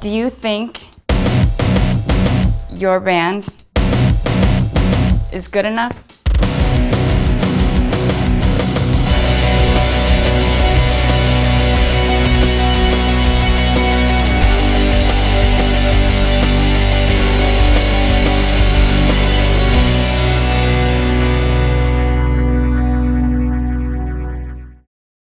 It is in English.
Do you think your band is good enough?